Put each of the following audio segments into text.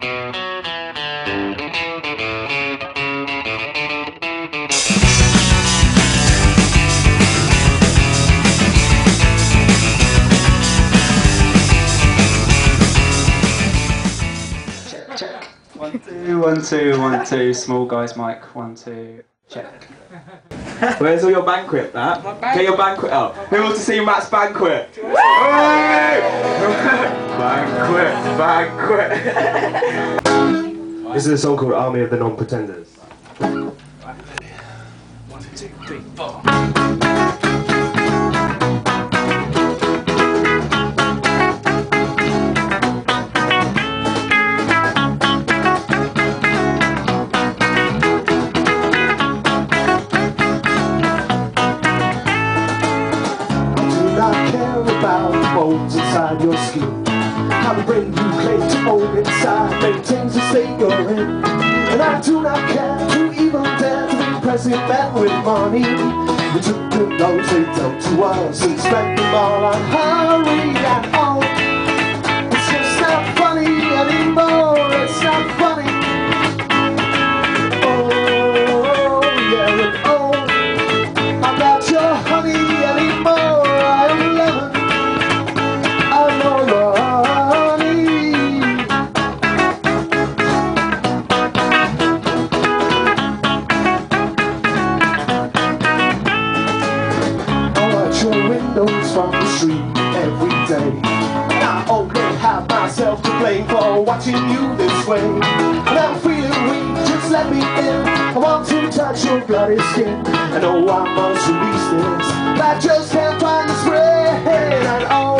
Check, check. One, two, one, two, one, two. Small guys, mic. One, two, check. Where's all your banquet, Matt? Get your banquet out. Who wants to see Matt's banquet? Banquet, banquet. This is a song called Army of the Non-Pretenders. One, two, three, four. How the brain you claim to own inside maintains the state you're in. And I do not care to even dare to be impressive men with money. We took the notes they dealt to us and spent them all on hurry Oh, blame for watching you this way. And I'm feeling weak, just let me in. I want to touch your bloody skin. I know I must release this, but I just can't find the spray. And oh,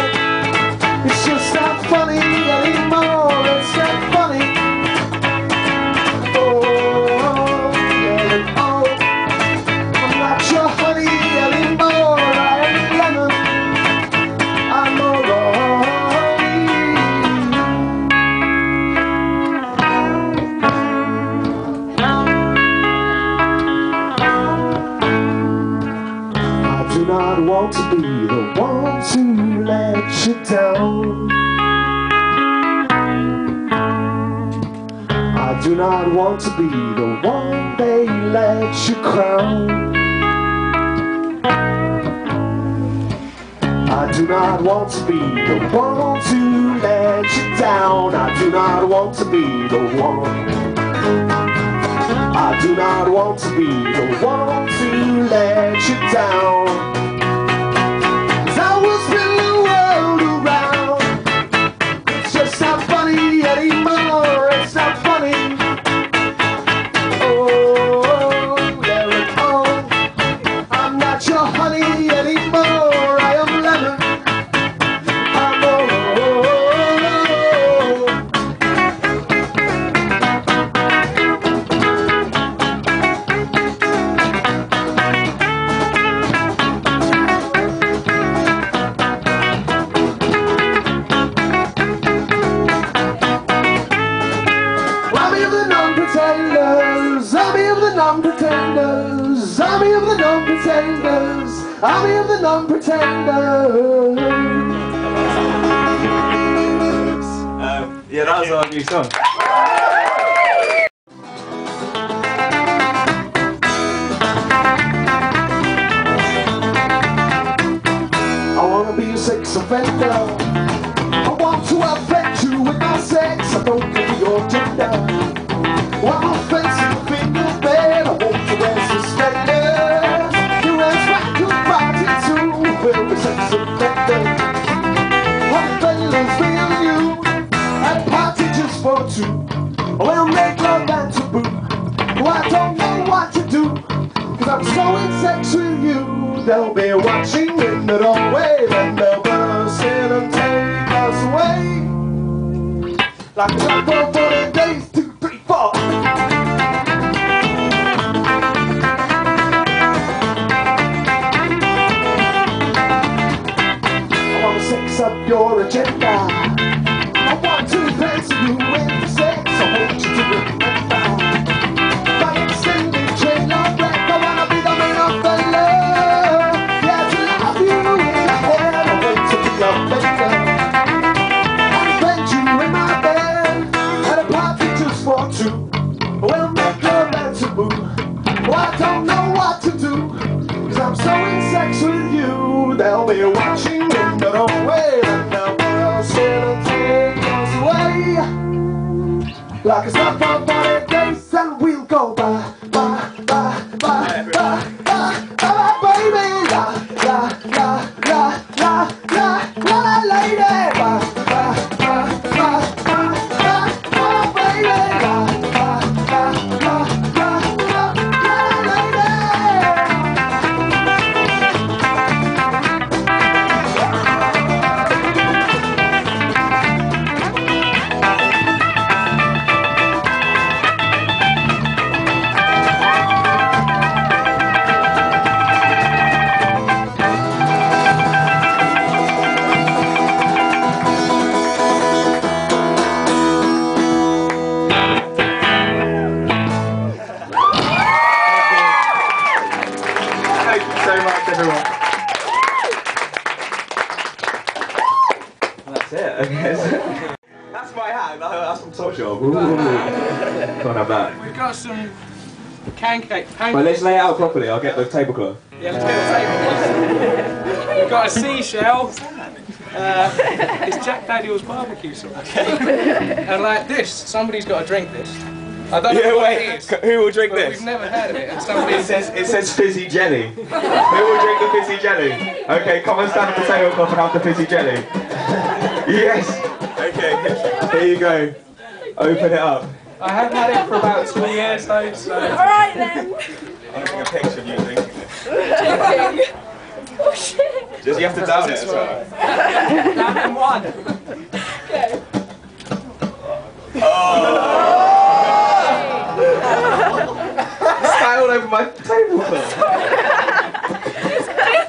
want to be the one to let you down. I do not want to be the one they let you crown. I do not want to be the one to let you down. I do not want to be the one. I do not want to be the one to let you down. Non-pretenders, army of the non-pretenders, army of the non-pretenders. Um, yeah, that was our new song. I wanna be a sex offender. In sex with you. They'll be watching in the doorway. Then they'll burst in and take us away. Like a for 40 days, two, three, four. I wanna sex up your agenda. like a sock pop. That. We've some pancake. pancake. Well, let's lay it out properly. I'll get the tablecloth. Yeah, let's get the table. We've got a seashell. Uh, it's Jack Daniel's barbecue sauce. and like this, somebody's got to drink this. I don't know Yeah, wait. it is, Who will drink this? we've never heard of it. And somebody It says it says fizzy jelly. Who will drink the fizzy jelly? Okay, come and stand at the tablecloth and have the fizzy jelly. Yes. Okay. Here you go. Open it up. I haven't had it for about two years though, so Alright then. I'm taking a picture of you drinking it. Joking. Oh shit. Just you have to down it as well. down one. Okay. Oh! Spat all over my tablecloth.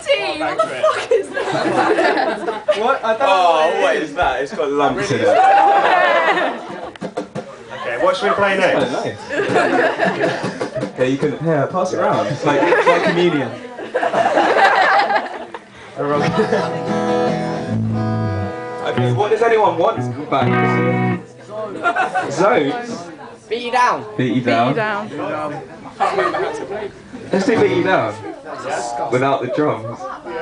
Kitty, oh, what the fuck is that? What? I don't oh, know. Oh, what is that? It's got lumps in it. Okay, what should we play next? Oh, nice. yeah, you can yeah, pass it around. It's like it's like communion. okay, what does anyone want back? Zones. Beat you down. Beat you down. down. Let's do beat you down. Without the drums.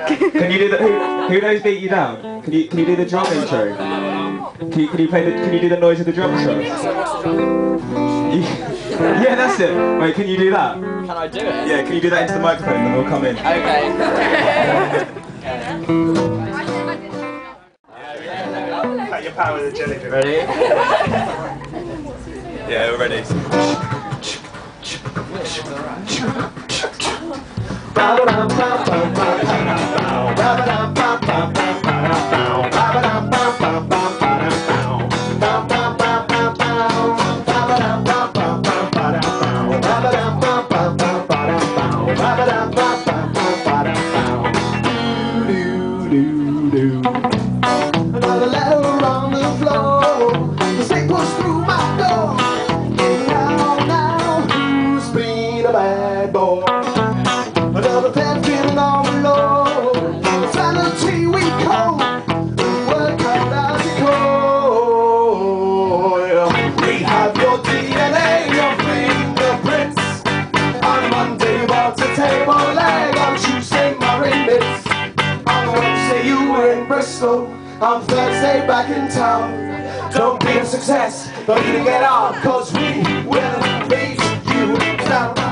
Can you do the who, who knows beat you down? Can you can you do the drum intro? Can you, can you play the can you do the noise of the drum first? Yeah, that's it. Wait, can you do that? Can I do it? Yeah, can you do that into the microphone and then we'll come in. Okay. Pat your power with the jellyfish. Ready? Yeah, we're ready. do do. Back in town. Don't be a success, but you get on, cause we will beat you down.